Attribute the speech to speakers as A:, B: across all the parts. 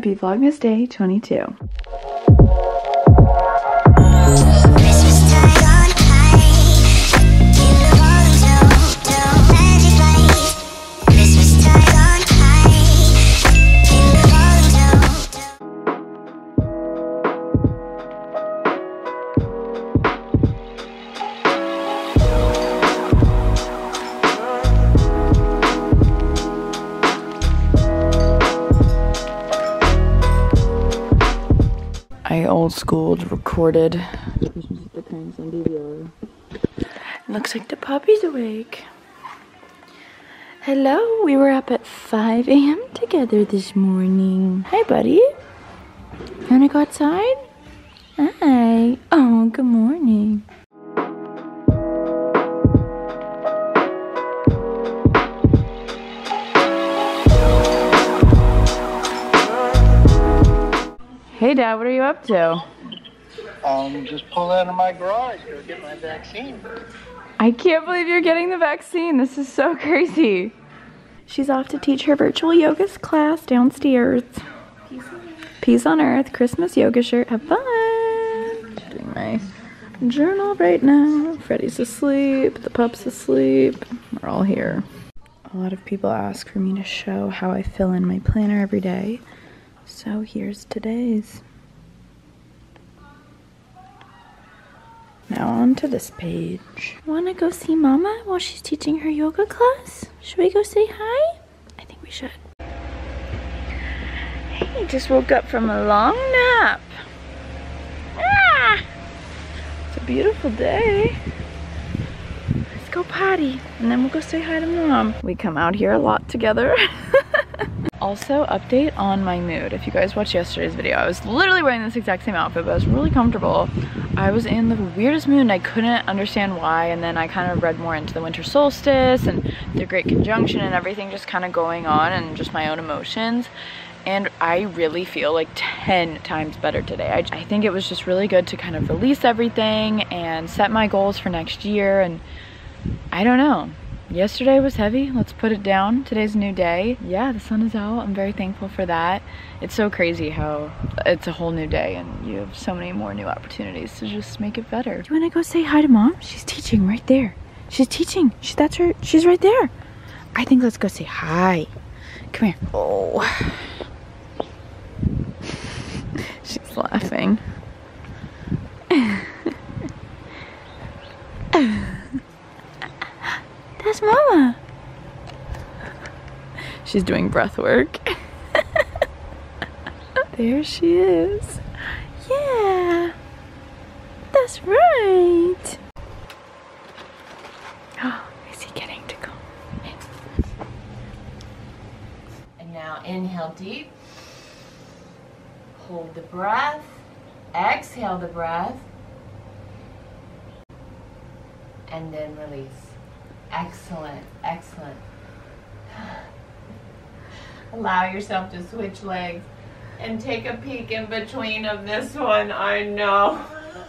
A: Happy Vlogmas Day 22. I old schooled recorded. Looks like the puppy's awake. Hello, we were up at 5 a.m. together this morning. Hi, buddy. You wanna go outside? Hi. Oh, good morning. Hey, Dad, what are you up to?
B: Um, just pull out of my garage, go get my vaccine.
A: I can't believe you're getting the vaccine. This is so crazy. She's off to teach her virtual yoga class downstairs. Peace on Earth, Christmas yoga shirt. Have fun. Doing my journal right now. Freddie's asleep. The pup's asleep. We're all here. A lot of people ask for me to show how I fill in my planner every day. So here's today's. Now on to this page. Wanna go see Mama while she's teaching her yoga class? Should we go say hi? I think we should. Hey, just woke up from a long nap. Ah! It's a beautiful day. Let's go potty and then we'll go say hi to Mom. We come out here a lot together. Also, update on my mood. If you guys watched yesterday's video, I was literally wearing this exact same outfit, but I was really comfortable. I was in the weirdest mood and I couldn't understand why, and then I kind of read more into the winter solstice and the Great Conjunction and everything just kind of going on and just my own emotions. And I really feel like 10 times better today. I, I think it was just really good to kind of release everything and set my goals for next year and I don't know yesterday was heavy. Let's put it down. Today's a new day. Yeah the sun is out. I'm very thankful for that. It's so crazy how it's a whole new day and you have so many more new opportunities to just make it better. Do you want to go say hi to mom? She's teaching right there. She's teaching. She, that's her she's right there. I think let's go say hi. Come here. Oh she's laughing That's Mama. She's doing breath work. there she is. Yeah. That's right. Oh, is he getting to go?
C: And now inhale deep. Hold the breath. Exhale the breath. And then release. Excellent, excellent. Allow yourself to switch legs and take a peek in between of this one. I know.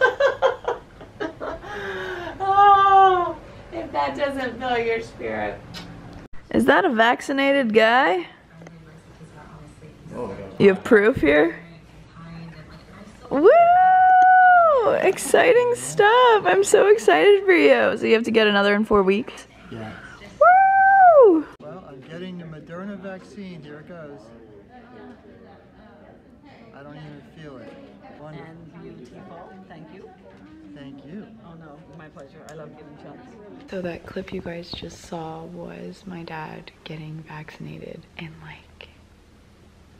C: oh, if that doesn't fill your spirit.
A: Is that a vaccinated guy? You have proof here? Woo! Exciting stuff. I'm so excited for you. So you have to get another in four weeks?
B: Yeah. Moderna vaccine. Here it goes. I don't even feel it. Wonderful.
D: and beautiful. Thank you.
B: Thank you.
D: Oh no, my pleasure. I love giving shots.
A: So that clip you guys just saw was my dad getting vaccinated and like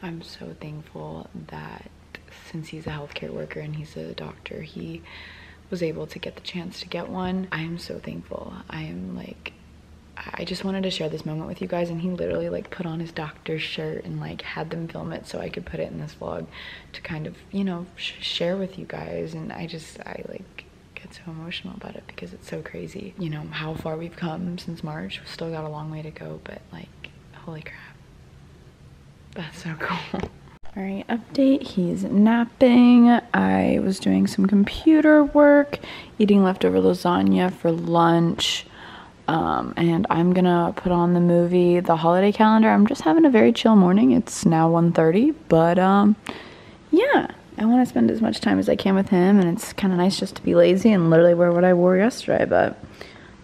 A: I'm so thankful that since he's a healthcare worker and he's a doctor, he was able to get the chance to get one. I am so thankful. I am like I just wanted to share this moment with you guys and he literally like put on his doctor's shirt and like had them film it so I could put it in this vlog to kind of, you know, sh share with you guys and I just I like get so emotional about it because it's so crazy. You know, how far we've come since March. We've still got a long way to go, but like holy crap. That's so cool. All right, update. He's napping. I was doing some computer work, eating leftover lasagna for lunch. Um, and I'm gonna put on the movie The Holiday Calendar. I'm just having a very chill morning. It's now 1.30, but um, yeah, I want to spend as much time as I can with him, and it's kind of nice just to be lazy and literally wear what I wore yesterday, but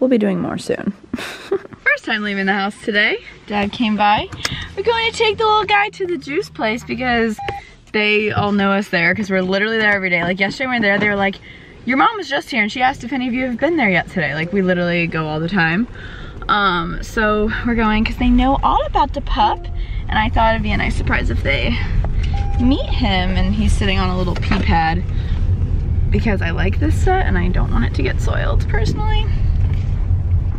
A: we'll be doing more soon. First time leaving the house today. Dad came by. We're going to take the little guy to the juice place because they all know us there because we're literally there every day. Like yesterday we were there, they were like, your mom was just here and she asked if any of you have been there yet today. Like we literally go all the time. Um, so we're going because they know all about the pup and I thought it'd be a nice surprise if they meet him and he's sitting on a little pee pad because I like this set and I don't want it to get soiled personally.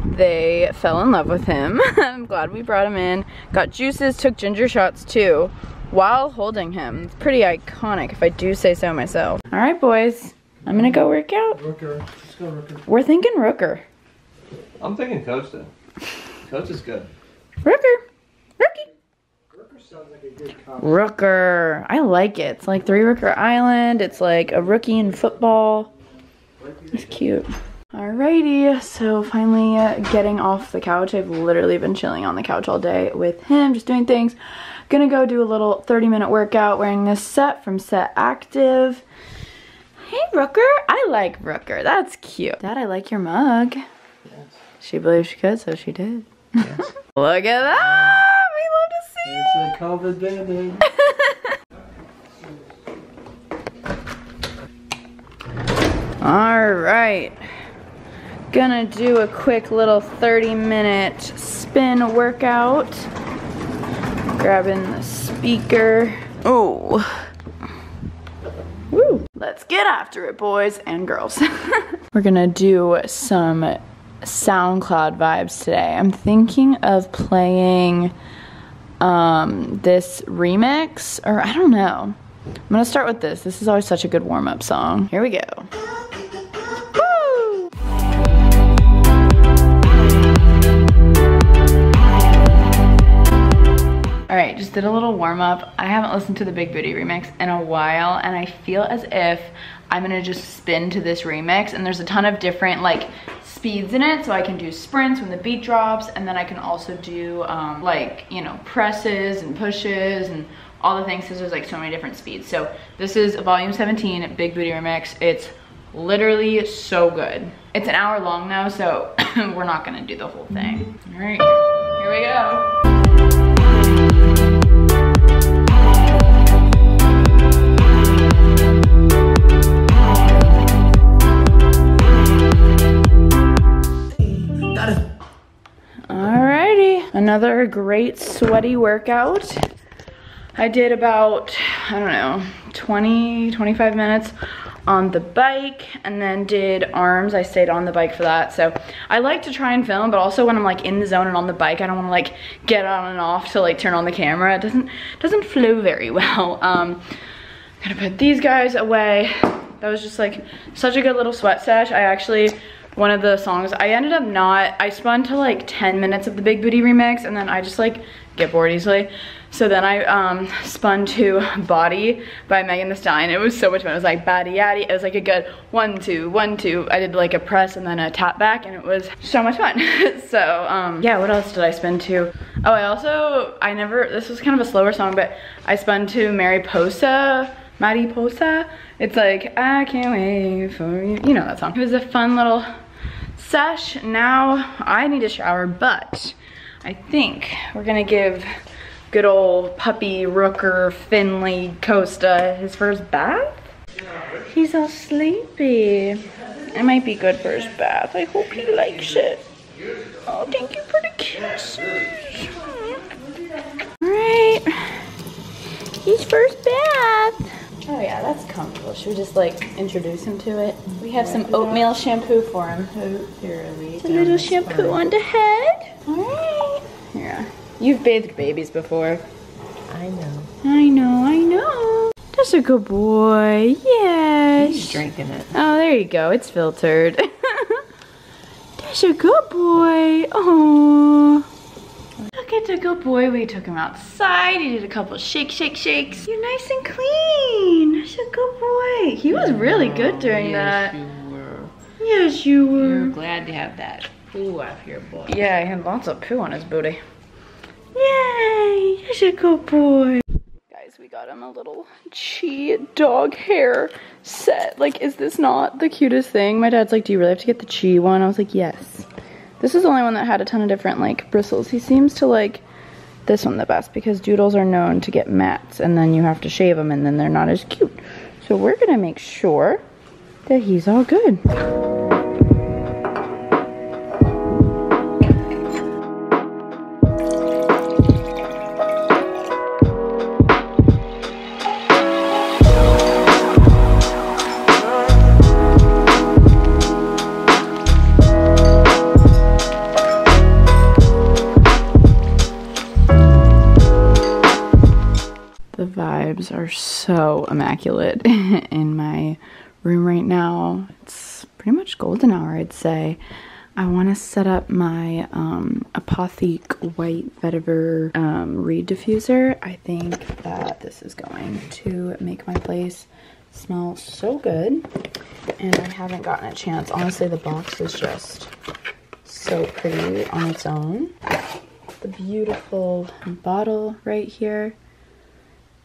A: They fell in love with him. I'm glad we brought him in. Got juices, took ginger shots too while holding him. It's pretty iconic if I do say so myself. All right, boys. I'm gonna go work out.
E: Rooker. Let's go Rooker.
A: We're thinking Rooker.
F: I'm thinking Coach Costa. Coach is good.
A: Rooker. Rookie.
E: Rooker sounds like a good combo.
A: Rooker. I like it. It's like Three Rooker Island. It's like a rookie in football. It's cute. Alrighty, so finally uh, getting off the couch. I've literally been chilling on the couch all day with him, just doing things. Gonna go do a little 30 minute workout wearing this set from Set Active. Hey Rooker, I like Rooker, that's cute. Dad, I like your mug. Yes. She believed she could, so she did. Yes. Look at that, we love to see it.
E: It's a COVID band-aid.
A: All right. Gonna do a quick little 30 minute spin workout. Grabbing the speaker. Oh. Woo. Let's get after it, boys and girls. We're gonna do some SoundCloud vibes today. I'm thinking of playing um, this remix, or I don't know. I'm gonna start with this. This is always such a good warm up song. Here we go. All right, just did a little warm up. I haven't listened to the Big Booty remix in a while, and I feel as if I'm gonna just spin to this remix, and there's a ton of different like speeds in it, so I can do sprints when the beat drops, and then I can also do um, like, you know, presses and pushes and all the things, because there's like so many different speeds. So this is volume 17, Big Booty remix. It's literally so good. It's an hour long now, so we're not gonna do the whole thing. All right, here we go. Another great sweaty workout. I did about, I don't know, 20, 25 minutes on the bike and then did arms. I stayed on the bike for that. So I like to try and film, but also when I'm like in the zone and on the bike, I don't wanna like get on and off to like turn on the camera. It doesn't, doesn't flow very well. Um, gonna put these guys away. That was just like such a good little sweat sesh. I actually, one of the songs, I ended up not, I spun to like 10 minutes of the Big Booty remix and then I just like get bored easily. So then I um, spun to Body by Megan Thee Stallion. It was so much fun. It was like body yaddy. It was like a good one, two, one, two. I did like a press and then a tap back and it was so much fun. so um, yeah, what else did I spin to? Oh, I also, I never, this was kind of a slower song, but I spun to Mariposa, Mariposa. It's like, I can't wait for you. You know that song. It was a fun little sesh. Now I need a shower, but I think we're gonna give good old puppy Rooker Finley Costa his first bath. He's all sleepy. It might be good for his bath. I hope he likes it. Oh, thank you for the kisses. Alright. His first bath. Oh yeah, that's comfortable. Should we just like introduce him to it? We have some oatmeal shampoo for him. Oh, it's a little shampoo on the head. Alright. Here. You've bathed babies before.
C: I know.
A: I know, I know. That's a good boy. Yes.
C: He's drinking it.
A: Oh, there you go. It's filtered. That's a good boy. Oh. The good boy. We took him outside. He did a couple shake, shake, shakes. You're nice and clean. That's a good boy. He was really good oh, during that.
C: yes,
A: that.
C: you were.
A: Yes, you
C: You're
A: were.
C: glad to have that. poo off your boy.
A: Yeah, he had lots of poo on his booty. Yay! He's a good boy. Guys, we got him a little chi dog hair set. Like, is this not the cutest thing? My dad's like, do you really have to get the chi one? I was like, yes. This is the only one that had a ton of different, like, bristles. He seems to like this one the best because doodles are known to get mats and then you have to shave them and then they're not as cute. So we're gonna make sure that he's all good. So immaculate in my room right now. It's pretty much golden hour, I'd say. I want to set up my um, White Vetiver um, Reed Diffuser. I think that this is going to make my place smell so good. And I haven't gotten a chance. Honestly, the box is just so pretty on its own. The beautiful bottle right here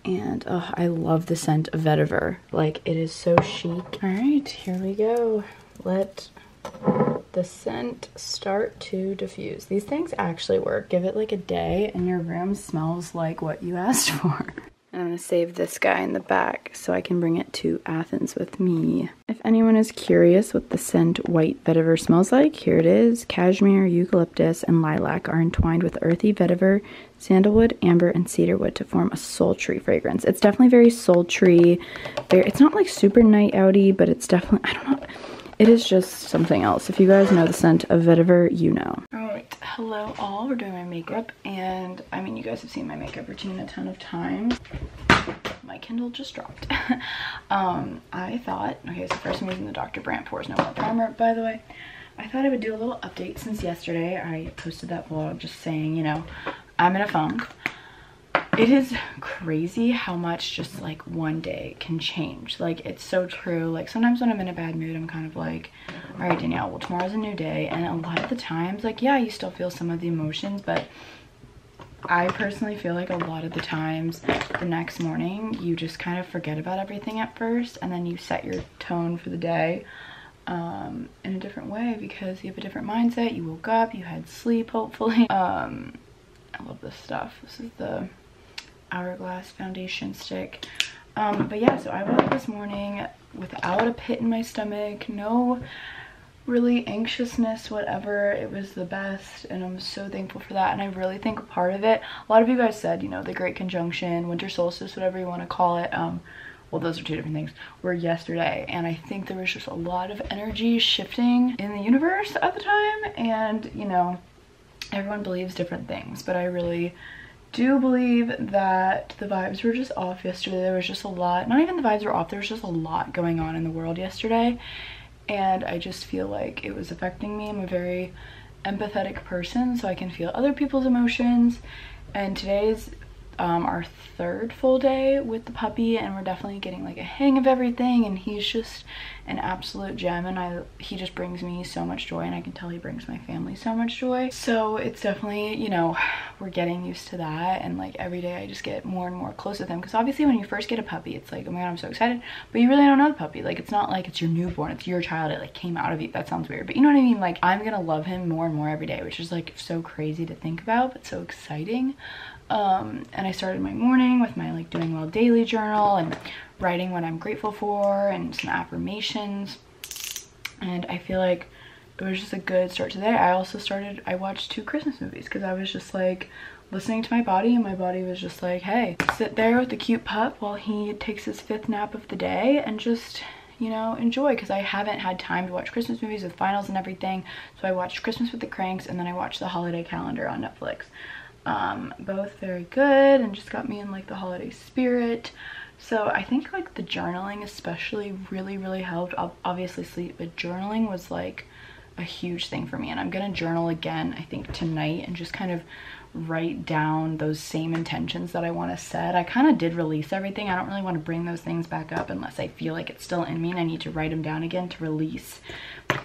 A: and oh, I love the scent of vetiver. Like it is so chic. All right, here we go. Let the scent start to diffuse. These things actually work. Give it like a day and your room smells like what you asked for. And I'm gonna save this guy in the back so I can bring it to Athens with me. If anyone is curious what the scent white vetiver smells like, here it is. Cashmere, eucalyptus, and lilac are entwined with earthy vetiver, sandalwood, amber, and cedarwood to form a sultry fragrance. It's definitely very sultry. Very, it's not like super night outy, but it's definitely, I don't know. It is just something else. If you guys know the scent of vetiver, you know. Alright, hello all. We're doing my makeup and I mean you guys have seen my makeup routine a ton of times. My Kindle just dropped. um, I thought, okay, so first I'm using the Dr. Brandt Pores No More Primer, by the way. I thought I would do a little update since yesterday I posted that vlog just saying, you know, I'm in a funk. It is crazy how much just like one day can change. Like it's so true. Like sometimes when I'm in a bad mood, I'm kind of like, all right, Danielle, well, tomorrow's a new day. And a lot of the times, like, yeah, you still feel some of the emotions, but I personally feel like a lot of the times the next morning you just kind of forget about everything at first and then you set your tone for the day um, in a different way because you have a different mindset. You woke up, you had sleep hopefully. Um, I love this stuff. This is the Hourglass foundation stick. Um, but yeah, so I woke up this morning without a pit in my stomach, no really anxiousness, whatever. It was the best and I'm so thankful for that. And I really think part of it, a lot of you guys said, you know, the Great Conjunction, Winter Solstice, whatever you want to call it. Um, well, those are two different things, were yesterday. And I think there was just a lot of energy shifting in the universe at the time. And, you know, everyone believes different things, but I really do believe that the vibes were just off yesterday. There was just a lot, not even the vibes were off, there was just a lot going on in the world yesterday. And I just feel like it was affecting me. I'm a very empathetic person, so I can feel other people's emotions. And today's um, our third full day with the puppy and we're definitely getting like a hang of everything and he's just an absolute gem and I he just brings me so much joy and I can tell he brings my family so much joy. So it's definitely you know we're getting used to that and like every day I just get more and more close with him because obviously when you first get a puppy it's like oh my god I'm so excited but you really don't know the puppy like it's not like it's your newborn it's your child it like came out of you that sounds weird but you know what I mean like I'm gonna love him more and more every day which is like so crazy to think about but so exciting um, and I started my morning with my like doing well daily journal and writing what I'm grateful for and some affirmations and I feel like it was just a good start to the day. I also started, I watched two Christmas movies because I was just like listening to my body and my body was just like, hey, sit there with the cute pup while he takes his fifth nap of the day and just you know, enjoy because I haven't had time to watch Christmas movies with finals and everything. So I watched Christmas with the Cranks and then I watched the holiday calendar on Netflix. Um, both very good and just got me in like the holiday spirit. So I think like the journaling especially really, really helped. Obviously sleep, but journaling was like a huge thing for me. And I'm gonna journal again, I think tonight and just kind of write down those same intentions that I want to set. I kind of did release everything. I don't really want to bring those things back up unless I feel like it's still in me and I need to write them down again to release.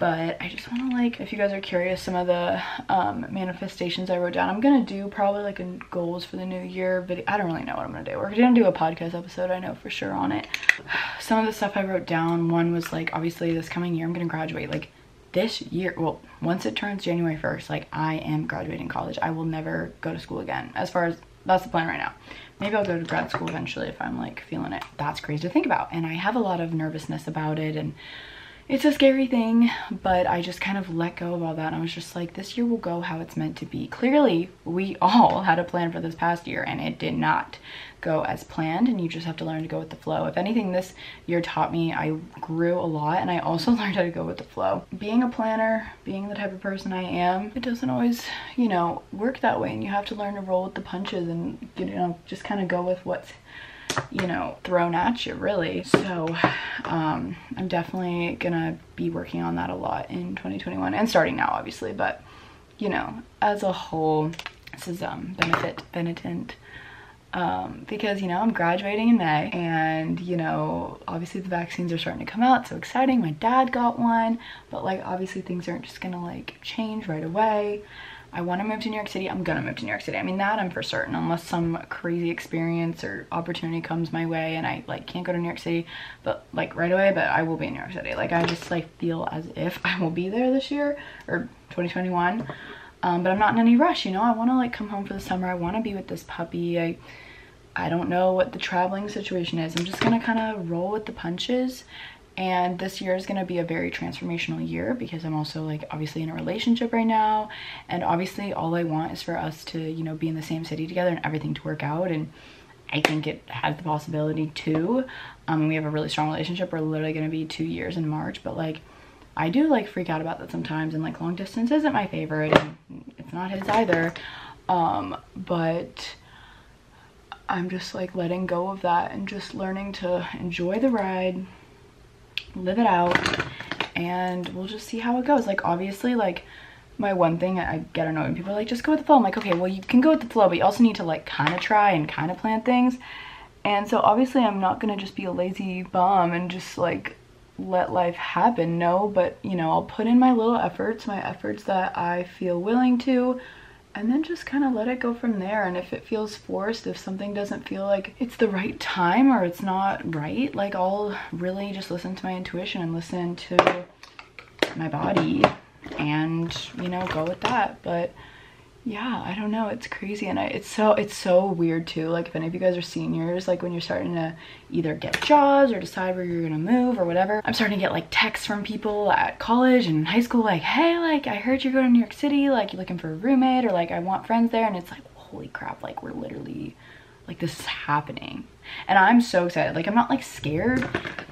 A: But I just want to like, if you guys are curious, some of the um, manifestations I wrote down, I'm going to do probably like a goals for the new year video. I don't really know what I'm going to do. We're going to do a podcast episode, I know for sure on it. Some of the stuff I wrote down, one was like, obviously this coming year, I'm going to graduate. Like this year well once it turns january 1st like i am graduating college. I will never go to school again. As far as that's the plan right now. Maybe i'll go to grad school eventually if i'm like feeling it. That's crazy to think about. And i have a lot of nervousness about it and it's a scary thing, but I just kind of let go of all that. I was just like, this year will go how it's meant to be. Clearly, we all had a plan for this past year and it did not go as planned and you just have to learn to go with the flow. If anything, this year taught me I grew a lot and I also learned how to go with the flow. Being a planner, being the type of person I am, it doesn't always, you know, work that way and you have to learn to roll with the punches and, you know, just kind of go with what's you know, thrown at you really. So um, I'm definitely gonna be working on that a lot in 2021 and starting now obviously, but you know, as a whole, this is um, benefit, benitent, um, because you know I'm graduating in May and you know obviously the vaccines are starting to come out so exciting my dad got one but like obviously things aren't just gonna like change right away I want to move to New York City. I'm gonna move to New York City. I mean, that I'm for certain, unless some crazy experience or opportunity comes my way and I like can't go to New York City, but like right away, but I will be in New York City. Like I just like feel as if I will be there this year or 2021. Um, but I'm not in any rush, you know, I want to like come home for the summer. I want to be with this puppy. I, I don't know what the traveling situation is. I'm just gonna kind of roll with the punches and this year is going to be a very transformational year because i'm also like obviously in a relationship right now. And obviously all i want is for us to you know be in the same city together and everything to work out. And i think it has the possibility to um we have a really strong relationship. We're literally going to be two years in march. But like i do like freak out about that sometimes. And like long distance isn't my favorite. And it's not his either. Um but i'm just like letting go of that and just learning to enjoy the ride live it out and we'll just see how it goes. Like obviously like my one thing I get annoyed when people are like just go with the flow. I'm like okay well you can go with the flow but you also need to like kind of try and kind of plan things. And so obviously I'm not gonna just be a lazy bum and just like let life happen no but you know I'll put in my little efforts my efforts that I feel willing to and then just kind of let it go from there. And if it feels forced if something doesn't feel like it's the right time or it's not right like i'll really just listen to my intuition and listen to my body and you know go with that. But yeah i don't know it's crazy and I, it's so it's so weird too like if any of you guys are seniors like when you're starting to either get jobs or decide where you're gonna move or whatever i'm starting to get like texts from people at college and high school like hey like i heard you're going to new york city like you're looking for a roommate or like i want friends there and it's like holy crap like we're literally like this is happening and i'm so excited. Like i'm not like scared.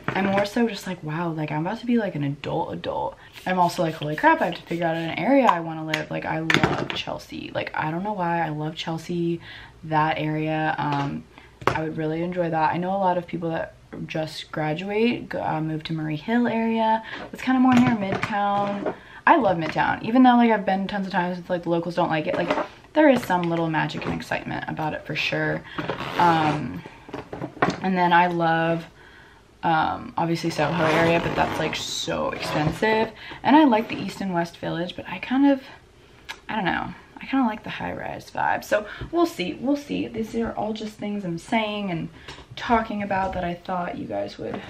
A: I'm more so just like wow like i'm about to be like an adult adult. I'm also like holy crap i have to figure out an area i want to live. Like i love chelsea. Like i don't know why i love chelsea that area. Um i would really enjoy that. I know a lot of people that just graduate uh, move to murray hill area. It's kind of more near midtown. I love midtown. Even though like i've been tons of times it's like locals don't like it. Like there is some little magic and excitement about it for sure. Um and then i love um obviously soho area but that's like so expensive and i like the east and west village but i kind of i don't know. I kind of like the high-rise vibe. So we'll see. We'll see. These are all just things i'm saying and talking about that i thought you guys would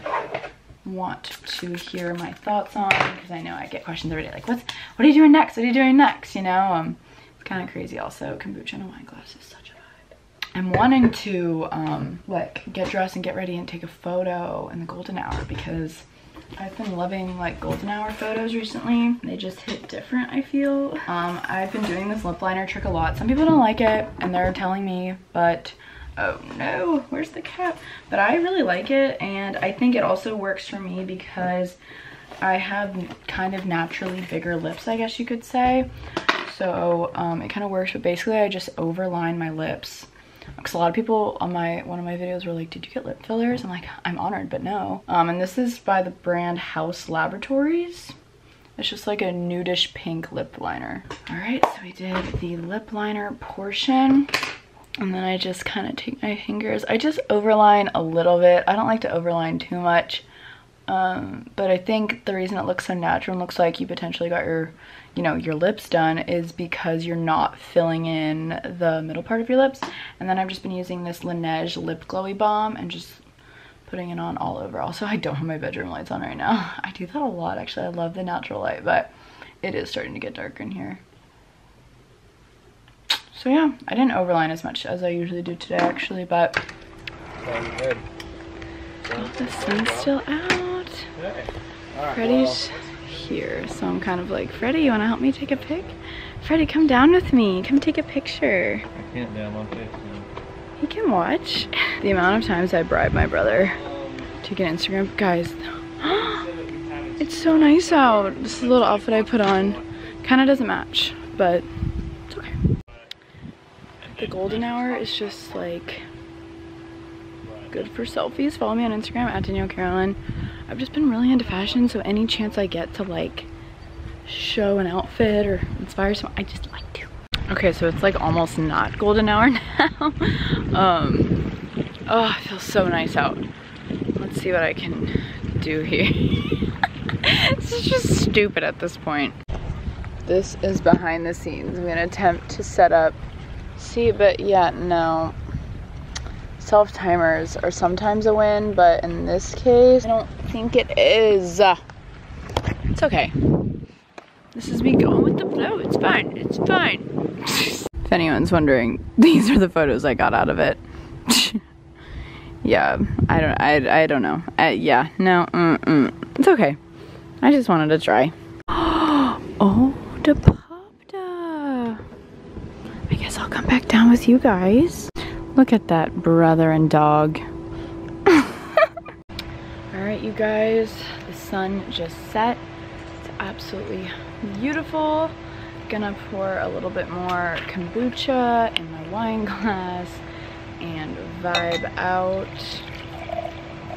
A: want to hear my thoughts on because i know i get questions every day like what's what are you doing next? What are you doing next? You know? Um it's kind of crazy also. Kombucha in a wine glass is such a I'm wanting to um, like get dressed and get ready and take a photo in the golden hour because I've been loving like golden hour photos recently. They just hit different, I feel. Um, I've been doing this lip liner trick a lot. Some people don't like it and they're telling me, but oh no, where's the cap? But I really like it and I think it also works for me because I have kind of naturally bigger lips, I guess you could say. So um, it kind of works, but basically I just overline my lips because a lot of people on my one of my videos were like did you get lip fillers i'm like i'm honored but no um and this is by the brand Haus Laboratories It's just like a nudish pink lip liner. All right, so we did the lip liner portion. And then I just kind of take my fingers. I just overline a little bit. I don't like to overline too much. Um, but I think the reason it looks so natural and looks like you potentially got your, you know, your lips done is because you're not filling in the middle part of your lips. And then I've just been using this Laneige Lip Glowy Balm and just putting it on all over. Also, I don't have my bedroom lights on right now. I do that a lot, actually. I love the natural light, but it is starting to get dark in here. So yeah, I didn't overline as much as I usually do today, actually, but oh, the sun's still out. Freddie's here, so I'm kind of like, Freddie, you want to help me take a pic? Freddie, come down with me. Come take a picture.
F: I can't damn on face.
A: He can watch. The amount of times I bribe my brother to get Instagram. Guys, it's so nice out. This is a little outfit I put on. Kind of doesn't match, but it's okay. The golden hour is just like good for selfies. Follow me on Instagram at Danielle Carolan. I've just been really into fashion, so any chance I get to like show an outfit or inspire someone, I just like to. Okay, so it's like almost not golden hour now. um, oh, it feels so nice out. Let's see what I can do here. this is just stupid at this point. This is behind the scenes. I'm gonna attempt to set up. See, but yeah, no. Self timers are sometimes a win, but in this case, I don't think it is. It's okay. This is me going with the flow. It's fine. It's fine. if anyone's wondering, these are the photos I got out of it. yeah, I don't. I, I don't know. Yeah, no. Mm, mm. It's okay. I just wanted to try. oh, the Popda. I guess I'll come back down with you guys. Look at that brother and dog. You guys. The sun just set. It's absolutely beautiful. Gonna pour a little bit more kombucha in my wine glass and vibe out.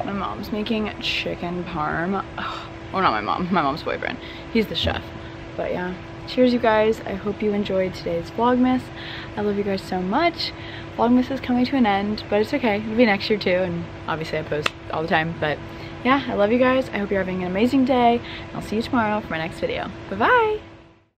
A: My mom's making chicken parm. Oh, not my mom, my mom's boyfriend. He's the chef. But yeah, cheers you guys. I hope you enjoyed today's Vlogmas. I love you guys so much. Vlogmas is coming to an end, but it's okay. It'll be next year too, and obviously I post all the time, but yeah, I love you guys. I hope you're having an amazing day. I'll see you tomorrow for my next video. Bye-bye!